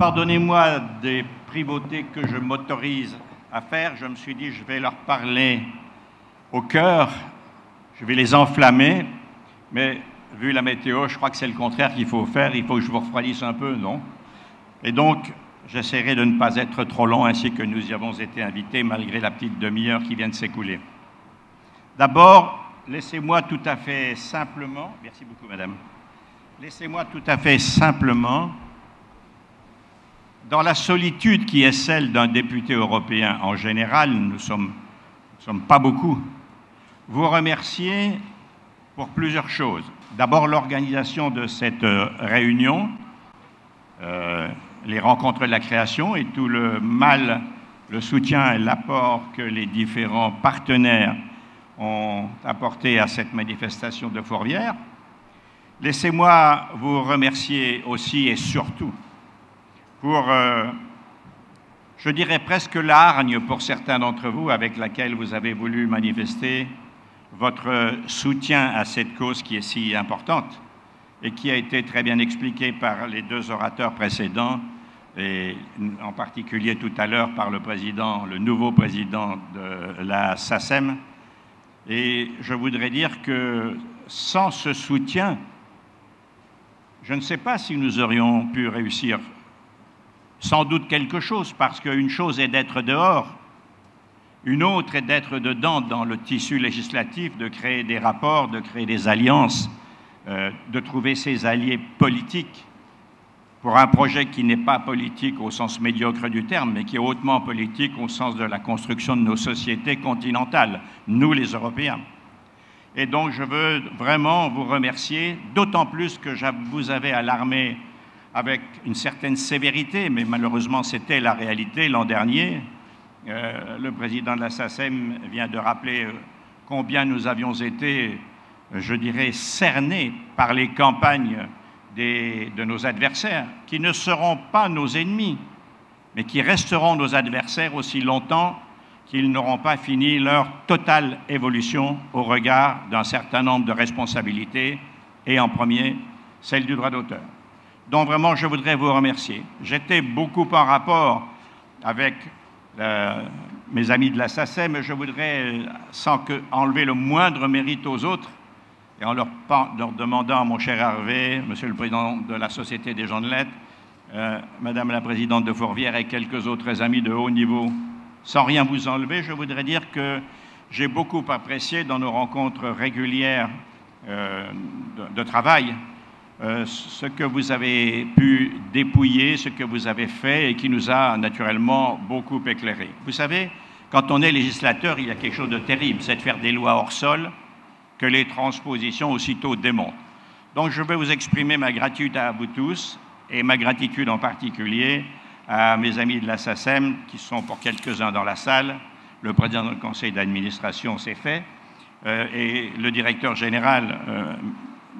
pardonnez-moi des privautés que je m'autorise à faire. Je me suis dit, je vais leur parler au cœur, je vais les enflammer, mais vu la météo, je crois que c'est le contraire qu'il faut faire. Il faut que je vous refroidisse un peu, non? Et donc, j'essaierai de ne pas être trop long, ainsi que nous y avons été invités, malgré la petite demi-heure qui vient de s'écouler. D'abord, laissez-moi tout à fait simplement, merci beaucoup madame, laissez-moi tout à fait simplement, dans la solitude qui est celle d'un député européen en général, nous ne sommes, pas beaucoup, vous remercier pour plusieurs choses. D'abord, l'organisation de cette euh, réunion, euh, les rencontres de la création et tout le mal, le soutien et l'apport que les différents partenaires ont apporté à cette manifestation de Fourvière. Laissez-moi vous remercier aussi et surtout pour, euh, je dirais presque l'hargne pour certains d'entre vous avec laquelle vous avez voulu manifester votre soutien à cette cause qui est si importante et qui a été très bien expliquée par les deux orateurs précédents et en particulier tout à l'heure par le président, le nouveau président de la SACEM. Et je voudrais dire que sans ce soutien, je ne sais pas si nous aurions pu réussir sans doute quelque chose, parce qu'une chose est d'être dehors, une autre est d'être dedans dans le tissu législatif, de créer des rapports, de créer des alliances, euh, de trouver ses alliés politiques pour un projet qui n'est pas politique au sens médiocre du terme, mais qui est hautement politique au sens de la construction de nos sociétés continentales, nous les Européens. Et donc je veux vraiment vous remercier, d'autant plus que vous avez alarmé avec une certaine sévérité, mais malheureusement c'était la réalité l'an dernier. Euh, le président de la SACEM vient de rappeler euh, combien nous avions été, je dirais, cernés par les campagnes de nos adversaires, qui ne seront pas nos ennemis, mais qui resteront nos adversaires aussi longtemps qu'ils n'auront pas fini leur totale évolution au regard d'un certain nombre de responsabilités, et en premier, celle du droit d'auteur. Donc vraiment, je voudrais vous remercier. J'étais beaucoup en rapport avec euh, mes amis de la SACEM, mais je voudrais, sans que, enlever le moindre mérite aux autres, et en leur, demandant mon cher Hervé, Monsieur le Président de la Société des gens de lettres, euh, Madame la Présidente de Fourvière et quelques autres amis de haut niveau, sans rien vous enlever, je voudrais dire que j'ai beaucoup apprécié dans nos rencontres régulières euh, de, travail euh, ce que vous avez pu dépouiller, ce que vous avez fait et qui nous a naturellement beaucoup éclairé. Vous savez, quand on est législateur, il y a quelque chose de terrible, c'est de faire des lois hors sol que les transpositions aussitôt démontrent. Donc je veux vous exprimer ma gratitude à vous tous et ma gratitude en particulier à mes amis de la SACEM qui sont pour quelques-uns dans la salle. Le président du conseil d'administration s'est fait euh, et le directeur général, euh,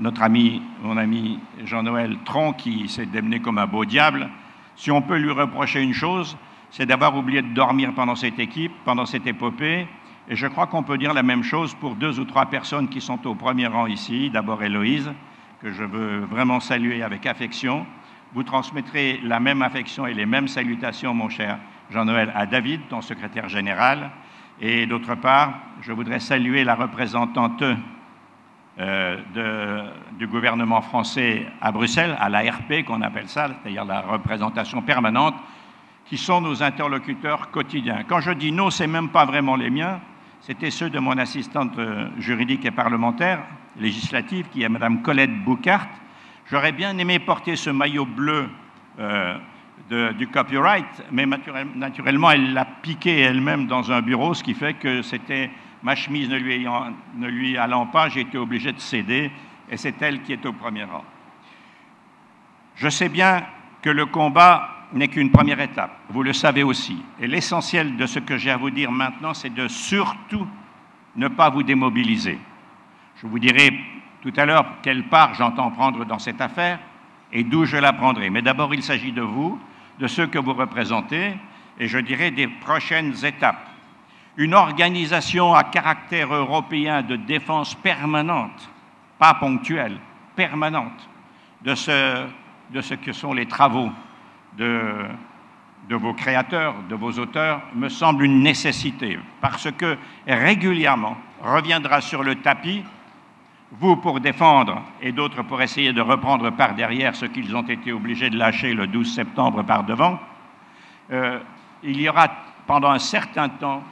notre ami, mon ami Jean-Noël Tron, qui s'est démené comme un beau diable. Si on peut lui reprocher une chose, c'est d'avoir oublié de dormir pendant cette équipe, pendant cette épopée, et je crois qu'on peut dire la même chose pour deux ou trois personnes qui sont au premier rang ici. D'abord Héloïse, que je veux vraiment saluer avec affection. Vous transmettrez la même affection et les mêmes salutations, mon cher Jean-Noël, à David, ton secrétaire général. Et d'autre part, je voudrais saluer la représentante de, du gouvernement français à Bruxelles, à l'ARP qu'on appelle ça, c'est-à-dire la représentation permanente, qui sont nos interlocuteurs quotidiens. Quand je dis nous, c'est même pas vraiment les miens, c'était ceux de mon assistante euh, juridique et parlementaire, législative, qui est Madame Colette Boucart. J'aurais bien aimé porter ce maillot bleu euh, du copyright, mais naturellement, elle l'a piqué elle-même dans un bureau, ce qui fait que c'était ma chemise ne lui, allant pas, j'ai été obligé de céder, et c'est elle qui est au premier rang. Je sais bien que le combat n'est qu'une première étape. Vous le savez aussi. Et l'essentiel de ce que j'ai à vous dire maintenant, c'est de surtout ne pas vous démobiliser. Je vous dirai tout à l'heure quelle part j'entends prendre dans cette affaire et d'où je la prendrai. Mais d'abord, il s'agit de vous, de ceux que vous représentez, et je dirai des prochaines étapes. Une organisation à caractère européen de défense permanente, pas ponctuelle, permanente, de ce, que sont les travaux de, de vos créateurs, de vos auteurs, me semble une nécessité, parce que régulièrement reviendra sur le tapis, vous pour défendre et d'autres pour essayer de reprendre par derrière ce qu'ils ont été obligés de lâcher le 12 septembre par devant, euh, il y aura pendant un certain temps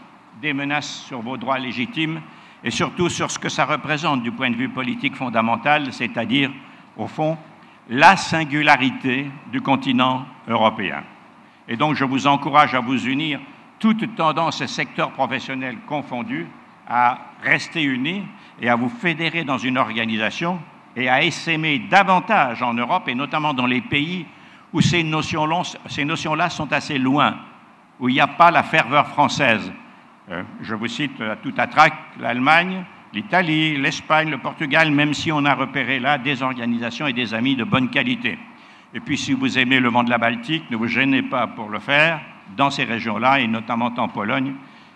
des menaces sur vos droits légitimes et surtout sur ce que ça représente du point de vue politique fondamental, c'est-à-dire, au fond, la singularité du continent européen. Et donc, je vous encourage à vous unir, toutes tendances et secteurs professionnels confondus, à rester unis et à vous fédérer dans une organisation et à essaimer davantage en Europe, et notamment dans les pays où ces notions-là notions sont assez loin, où il n'y a pas la ferveur française. Euh, je vous cite à tout l'Allemagne, l'Italie, l'Espagne, le Portugal, même si on a repéré là des organisations et des amis de bonne qualité. Et puis si vous aimez le vent de la Baltique, ne vous gênez pas pour le faire dans ces régions-là, et notamment en Pologne,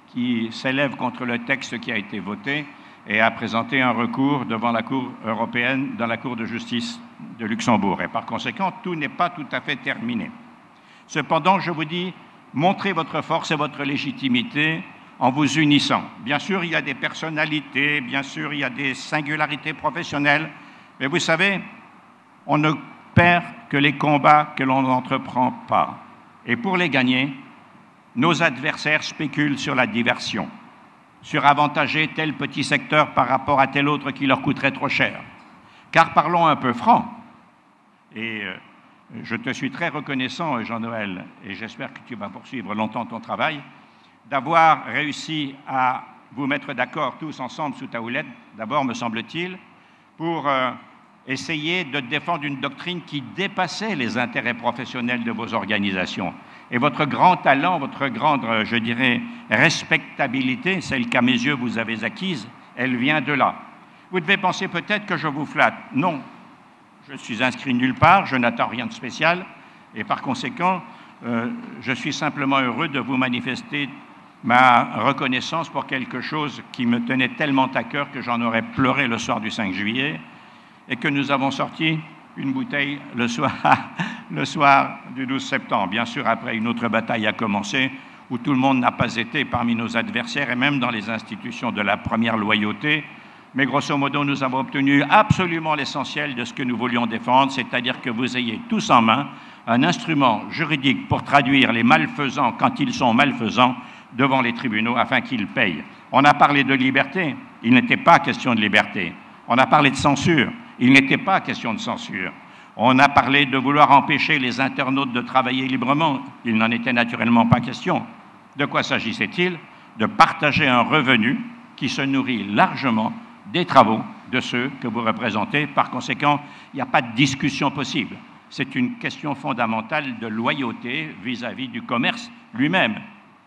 qui s'élève contre le texte qui a été voté et a présenté un recours devant la Cour européenne dans la Cour de justice de Luxembourg. Et par conséquent, tout n'est pas tout à fait terminé. Cependant, je vous dis, montrez votre force et votre légitimité en vous unissant. Bien sûr, il y a des personnalités, bien sûr, il y a des singularités professionnelles, mais vous savez, on ne perd que les combats que l'on n'entreprend pas. Et pour les gagner, nos adversaires spéculent sur la diversion, sur avantager tel petit secteur par rapport à tel autre qui leur coûterait trop cher. Car parlons un peu franc, et euh, je te suis très reconnaissant, Jean-Noël, et j'espère que tu vas poursuivre longtemps ton travail, d'avoir réussi à vous mettre d'accord tous ensemble sous ta houlette, d'abord, me semble-t-il, pour euh, essayer de défendre une doctrine qui dépassait les intérêts professionnels de vos organisations. Et votre grand talent, votre grande, euh, je dirais, respectabilité, celle qu'à mes yeux vous avez acquise, elle vient de là. Vous devez penser peut-être que je vous flatte. Non, je suis inscrit nulle part, je n'attends rien de spécial, et par conséquent, euh, je suis simplement heureux de vous manifester ma reconnaissance pour quelque chose qui me tenait tellement à cœur que j'en aurais pleuré le soir du 5 juillet et que nous avons sorti une bouteille le soir, le soir du 12 septembre. Bien sûr, après une autre bataille a commencé où tout le monde n'a pas été parmi nos adversaires et même dans les institutions de la première loyauté. Mais grosso modo, nous avons obtenu absolument l'essentiel de ce que nous voulions défendre, c'est-à-dire que vous ayez tous en main un instrument juridique pour traduire les malfaisants quand ils sont malfaisants devant les tribunaux afin qu'ils payent. On a parlé de liberté, il n'était pas question de liberté. On a parlé de censure, il n'était pas question de censure. On a parlé de vouloir empêcher les internautes de travailler librement, il n'en était naturellement pas question. De quoi s'agissait-il? De partager un revenu qui se nourrit largement des travaux de ceux que vous représentez. Par conséquent, il n'y a pas de discussion possible. C'est une question fondamentale de loyauté vis-à-vis -vis du commerce lui-même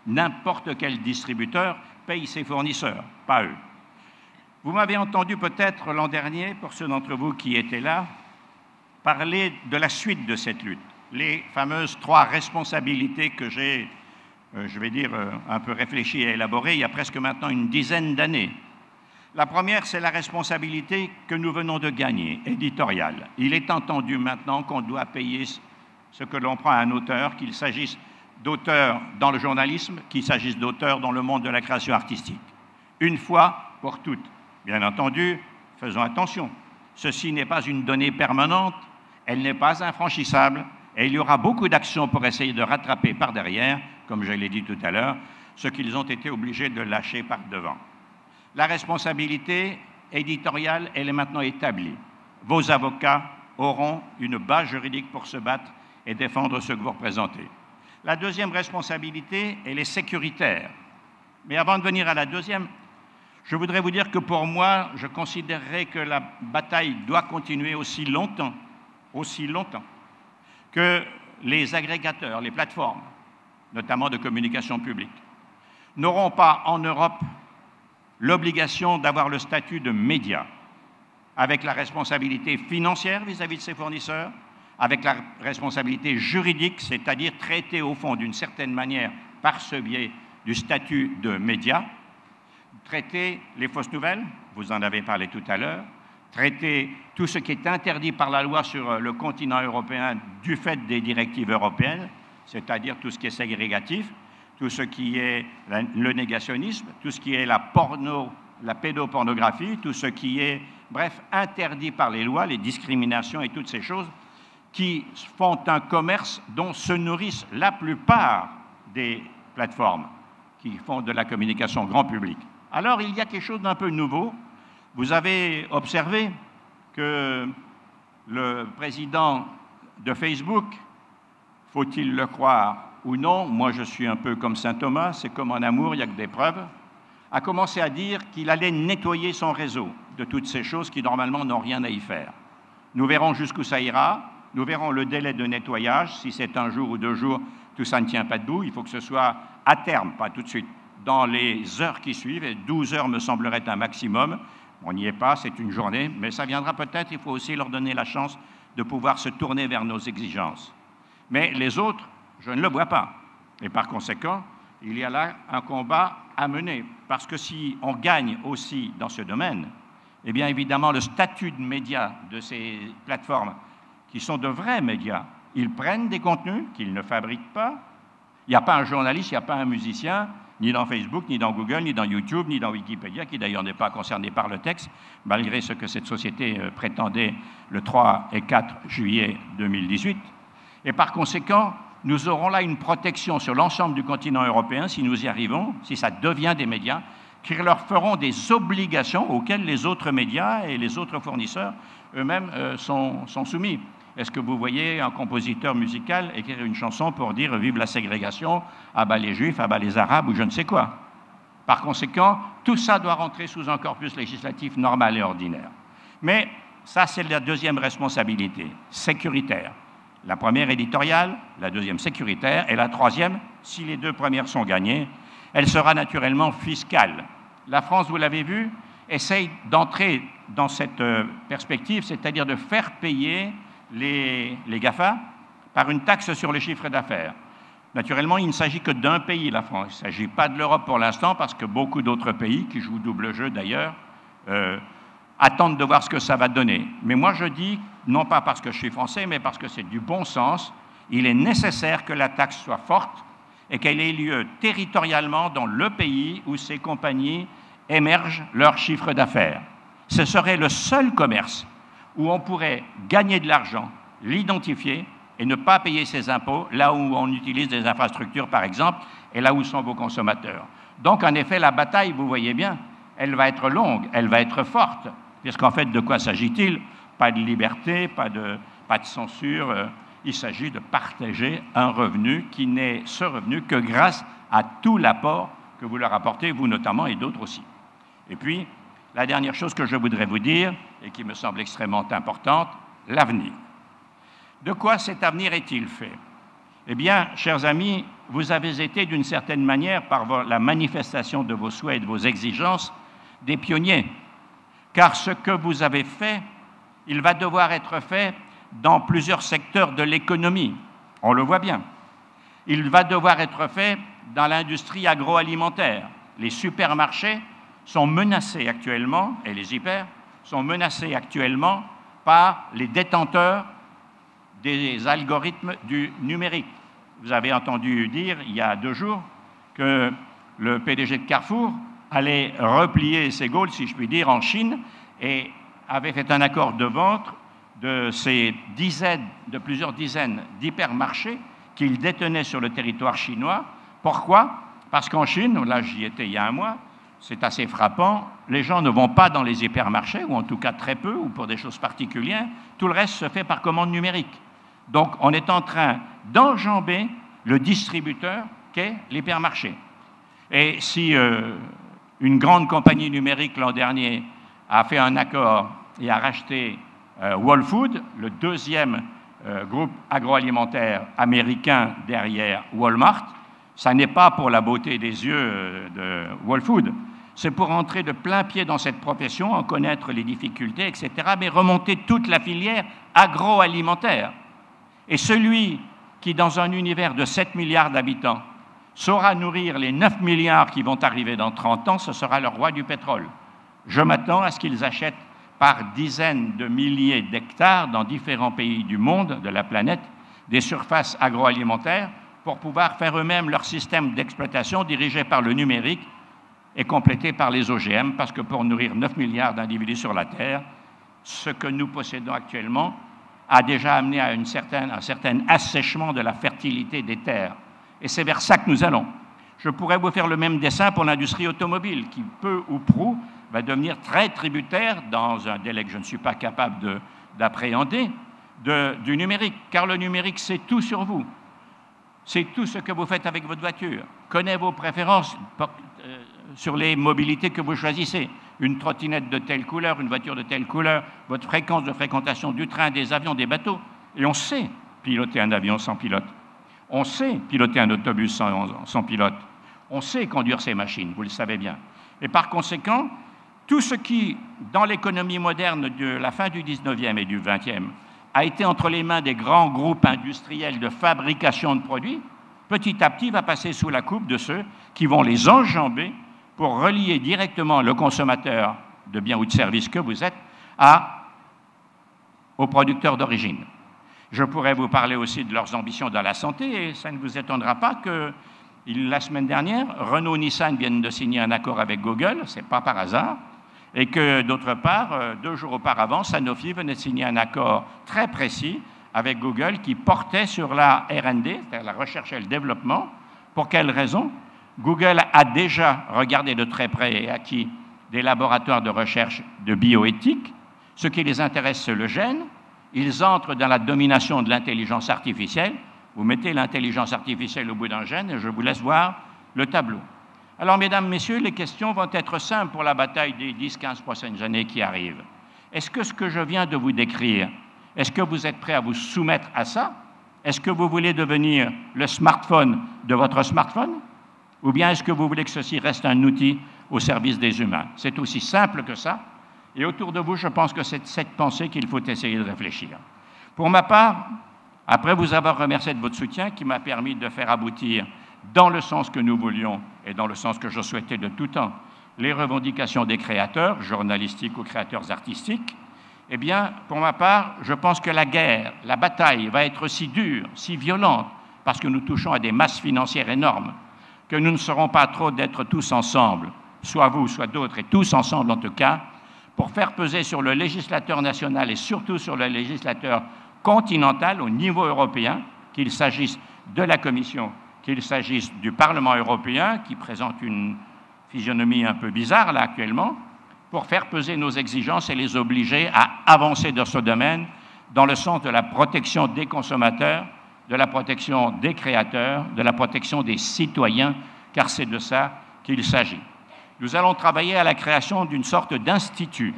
n'importe quel distributeur paye ses fournisseurs, pas eux. Vous m'avez entendu peut-être l'an dernier, pour ceux d'entre vous qui étaient là, parler de la suite de cette lutte, les fameuses trois responsabilités que j'ai, euh, je vais dire, euh, un peu réfléchi et élaborées il y a presque maintenant une dizaine d'années. La première, c'est la responsabilité que nous venons de gagner, éditoriale. Il est entendu maintenant qu'on doit payer ce que l'on prend à un auteur, qu'il s'agisse d'auteurs dans le journalisme qu'il s'agisse d'auteurs dans le monde de la création artistique. Une fois pour toutes. Bien entendu, faisons attention. Ceci n'est pas une donnée permanente, elle n'est pas infranchissable, et il y aura beaucoup d'actions pour essayer de rattraper par derrière, comme je l'ai dit tout à l'heure, ce qu'ils ont été obligés de lâcher par devant. La responsabilité éditoriale, elle est maintenant établie. Vos avocats auront une base juridique pour se battre et défendre ce que vous représentez. La deuxième responsabilité, elle est sécuritaire. Mais avant de venir à la deuxième, je voudrais vous dire que pour moi, je considérerais que la bataille doit continuer aussi longtemps, aussi longtemps, que les agrégateurs, les plateformes, notamment de communication publique, n'auront pas en Europe l'obligation d'avoir le statut de média, avec la responsabilité financière vis-à-vis -vis de ses fournisseurs, avec la responsabilité juridique, c'est-à-dire traiter au fond d'une certaine manière par ce biais du statut de média, traiter les fausses nouvelles, vous en avez parlé tout à l'heure, traiter tout ce qui est interdit par la loi sur euh, le continent européen du fait des directives européennes, c'est-à-dire tout ce qui est ségrégatif, tout ce qui est le négationnisme, tout ce qui est la porno, la pédopornographie, tout ce qui est, bref, interdit par les lois, les discriminations et toutes ces choses qui font un commerce dont se nourrissent la plupart des plateformes qui font de la communication grand public. Alors il y a quelque chose d'un peu nouveau. Vous avez observé que le président de Facebook, faut-il le croire ou non, moi je suis un peu comme Saint Thomas, c'est comme en amour, il n'y a que des preuves, a commencé à dire qu'il allait nettoyer son réseau de toutes ces choses qui normalement n'ont rien à y faire. Nous verrons jusqu'où ça ira, nous verrons le délai de nettoyage, si c'est un jour ou deux jours, tout ça ne tient pas debout, il faut que ce soit à terme, pas tout de suite, dans les heures qui suivent, et 12 heures me semblerait un maximum. On n'y est pas, c'est une journée, mais ça viendra peut-être, il faut aussi leur donner la chance de pouvoir se tourner vers nos exigences. Mais les autres, je ne le vois pas. Et par conséquent, il y a là un combat à mener. Parce que si on gagne aussi dans ce domaine, eh bien évidemment, le statut de médias de ces plateformes, qui sont de vrais médias, ils prennent des contenus qu'ils ne fabriquent pas. Il n'y a pas un journaliste, il n'y a pas un musicien, ni dans Facebook, ni dans Google, ni dans YouTube, ni dans Wikipédia, qui d'ailleurs n'est pas concerné par le texte, malgré ce que cette société euh, prétendait le 3 et 4 juillet 2018. Et par conséquent, nous aurons là une protection sur l'ensemble du continent européen, si nous y arrivons, si ça devient des médias, qui leur feront des obligations auxquelles les autres médias et les autres fournisseurs eux-mêmes euh, sont, sont, soumis. Est-ce que vous voyez un compositeur musical écrire une chanson pour dire Vive la ségrégation, à bas les juifs, à bas les arabes ou je ne sais quoi? Par conséquent, tout ça doit rentrer sous un corpus législatif normal et ordinaire. Mais ça, c'est la deuxième responsabilité, sécuritaire. La première éditoriale, la deuxième sécuritaire, et la troisième, si les deux premières sont gagnées, elle sera naturellement fiscale. La France, vous l'avez vu, essaye d'entrer dans cette euh, perspective, c'est-à-dire de faire payer les, GAFA par une taxe sur les chiffres d'affaires. Naturellement, il ne s'agit que d'un pays, la France. Il ne s'agit pas de l'Europe pour l'instant, parce que beaucoup d'autres pays, qui jouent double jeu d'ailleurs, euh, attendent de voir ce que ça va donner. Mais moi, je dis non pas parce que je suis français, mais parce que c'est du bon sens, il est nécessaire que la taxe soit forte et qu'elle ait lieu territorialement dans le pays où ces compagnies émergent leur chiffre d'affaires. Ce serait le seul commerce où on pourrait gagner de l'argent, l'identifier et ne pas payer ses impôts là où on utilise des infrastructures, par exemple, et là où sont vos consommateurs. Donc, en effet, la bataille, vous voyez bien, elle va être longue, elle va être forte, puisqu'en fait, de quoi s'agit-il? Pas de liberté, pas de, pas de censure. Euh, il s'agit de partager un revenu qui n'est ce revenu que grâce à tout l'apport que vous leur apportez, vous notamment, et d'autres aussi. Et puis, la dernière chose que je voudrais vous dire, et qui me semble extrêmement importante, l'avenir. De quoi cet avenir est-il fait? Eh bien, chers amis, vous avez été d'une certaine manière, par la manifestation de vos souhaits et de vos exigences, des pionniers. Car ce que vous avez fait il va devoir être fait dans plusieurs secteurs de l'économie. On le voit bien. Il va devoir être fait dans l'industrie agroalimentaire. Les supermarchés sont menacés actuellement, et les hyper sont menacés actuellement par les détenteurs des algorithmes du numérique. Vous avez entendu dire il y a deux jours que le PDG de Carrefour allait replier ses goals, si je puis dire, en Chine et avait fait un accord de vente de ces dizaines, de plusieurs dizaines d'hypermarchés qu'il détenait sur le territoire chinois. Pourquoi? Parce qu'en Chine, là j'y étais il y a un mois, c'est assez frappant, les gens ne vont pas dans les hypermarchés, ou en tout cas très peu, ou pour des choses particulières, tout le reste se fait par commande numérique. Donc on est en train d'enjamber le distributeur qu'est l'hypermarché. Et si euh, une grande compagnie numérique l'an dernier a fait un accord et a racheté euh, Food, le deuxième euh, groupe agroalimentaire américain derrière Walmart. Ça n'est pas pour la beauté des yeux euh, de Whole Food, c'est pour entrer de plein pied dans cette profession, en connaître les difficultés, etc., mais remonter toute la filière agroalimentaire. Et celui qui, dans un univers de 7 milliards d'habitants, saura nourrir les 9 milliards qui vont arriver dans 30 ans, ce sera le roi du pétrole. Je m'attends à ce qu'ils achètent par dizaines de milliers d'hectares dans différents pays du monde, de la planète, des surfaces agroalimentaires pour pouvoir faire eux-mêmes leur système d'exploitation dirigé par le numérique et complété par les OGM, parce que pour nourrir 9 milliards d'individus sur la Terre, ce que nous possédons actuellement a déjà amené à un certain assèchement de la fertilité des terres. Et c'est vers ça que nous allons. Je pourrais vous faire le même dessin pour l'industrie automobile, qui peu ou prou va devenir très tributaire, dans un délai que je ne suis pas capable d'appréhender, du numérique, car le numérique, c'est tout sur vous. C'est tout ce que vous faites avec votre voiture. Connaît vos préférences euh, sur les mobilités que vous choisissez. Une trottinette de telle couleur, une voiture de telle couleur, votre fréquence de fréquentation du train, des avions, des bateaux. Et on sait piloter un avion sans pilote. On sait piloter un autobus sans, sans pilote. On sait conduire ces machines, vous le savez bien. Et par conséquent, tout ce qui, dans l'économie moderne de la fin du 19e et du 20e, a été entre les mains des grands groupes industriels de fabrication de produits, petit à petit va passer sous la coupe de ceux qui vont les enjamber pour relier directement le consommateur de biens ou de services que vous êtes aux producteurs d'origine. Je pourrais vous parler aussi de leurs ambitions dans la santé et ça ne vous étonnera pas que la semaine dernière, Renault-Nissan viennent de signer un accord avec Google, ce n'est pas par hasard, et que d'autre part, euh, deux jours auparavant, Sanofi venait de signer un accord très précis avec Google qui portait sur la RD, c'est-à-dire la recherche et le développement. Pour quelles raisons Google a déjà regardé de très près et acquis des laboratoires de recherche de bioéthique. Ce qui les intéresse, c'est le gène. Ils entrent dans la domination de l'intelligence artificielle. Vous mettez l'intelligence artificielle au bout d'un gène et je vous laisse voir le tableau. Alors, mesdames, messieurs, les questions vont être simples pour la bataille des 10-15 prochaines années qui arrivent. Est-ce que ce que je viens de vous décrire, est-ce que vous êtes prêt à vous soumettre à ça? Est-ce que vous voulez devenir le smartphone de votre smartphone? Ou bien est-ce que vous voulez que ceci reste un outil au service des humains? C'est aussi simple que ça. Et autour de vous, je pense que c'est cette pensée qu'il faut essayer de réfléchir. Pour ma part, après vous avoir remercié de votre soutien qui m'a permis de faire aboutir dans le sens que nous voulions et dans le sens que je souhaitais de tout temps, les revendications des créateurs, journalistiques ou créateurs artistiques, eh bien, pour ma part, je pense que la guerre, la bataille va être si dure, si violente, parce que nous touchons à des masses financières énormes, que nous ne serons pas trop d'être tous ensemble, soit vous, soit d'autres, et tous ensemble en tout cas, pour faire peser sur le législateur national et surtout sur le législateur continental au niveau européen, qu'il s'agisse de la Commission qu'il s'agisse du Parlement européen, qui présente une physionomie un peu bizarre là actuellement, pour faire peser nos exigences et les obliger à avancer dans ce domaine dans le sens de la protection des consommateurs, de la protection des créateurs, de la protection des citoyens, car c'est de ça qu'il s'agit. Nous allons travailler à la création d'une sorte d'institut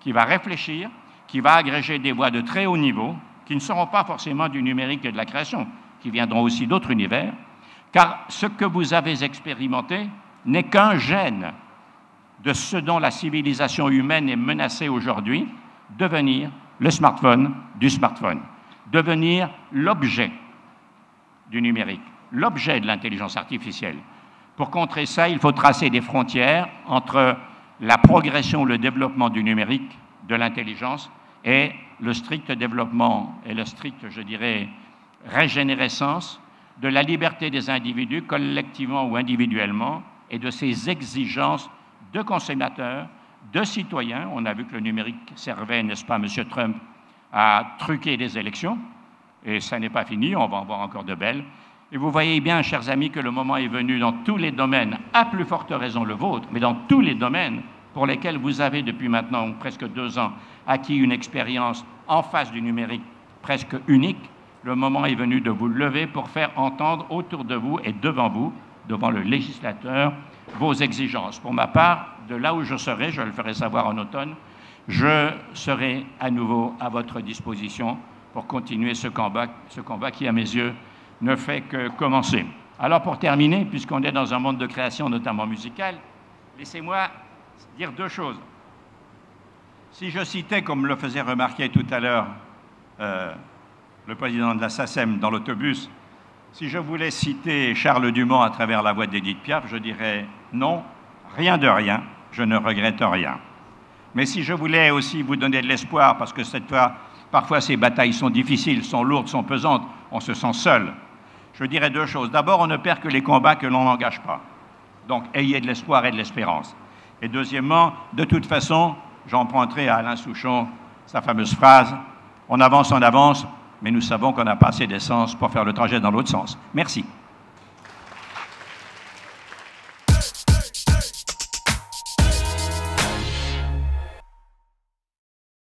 qui va réfléchir, qui va agréger des voix de très haut niveau, qui ne seront pas forcément du numérique et de la création, qui viendront aussi d'autres univers, car ce que vous avez expérimenté n'est qu'un gène de ce dont la civilisation humaine est menacée aujourd'hui, devenir le smartphone du smartphone, devenir l'objet du numérique, l'objet de l'intelligence artificielle. Pour contrer ça, il faut tracer des frontières entre la progression, le développement du numérique, de l'intelligence, et le strict développement et le strict, je dirais, régénérescence de la liberté des individus, collectivement ou individuellement, et de ses exigences de consommateurs, de citoyens. On a vu que le numérique servait, n'est-ce pas, M. Trump, à truquer les élections, et ça n'est pas fini, on va en voir encore de belles. Et vous voyez bien, chers amis, que le moment est venu dans tous les domaines, à plus forte raison le vôtre, mais dans tous les domaines pour lesquels vous avez depuis maintenant presque deux ans acquis une expérience en face du numérique presque unique, le moment est venu de vous lever pour faire entendre autour de vous et devant vous, devant le législateur, vos exigences. Pour ma part, de là où je serai, je le ferai savoir en automne, je serai à nouveau à votre disposition pour continuer ce combat, ce combat qui, à mes yeux, ne fait que commencer. Alors pour terminer, puisqu'on est dans un monde de création, notamment musicale, laissez-moi dire deux choses. Si je citais, comme le faisait remarquer tout à l'heure euh, le président de la SACEM dans l'autobus, si je voulais citer Charles Dumont à travers la voix d'Édith Piaf, je dirais non, rien de rien, je ne regrette rien. Mais si je voulais aussi vous donner de l'espoir, parce que cette fois, parfois ces batailles sont difficiles, sont lourdes, sont pesantes, on se sent seul, je dirais deux choses. D'abord, on ne perd que les combats que l'on n'engage pas. Donc, ayez de l'espoir et de l'espérance. Et deuxièmement, de toute façon, j'emprunterai à Alain Souchon sa fameuse phrase, on avance, on avance, mais nous savons qu'on n'a pas assez d'essence pour faire le trajet dans l'autre sens. Merci.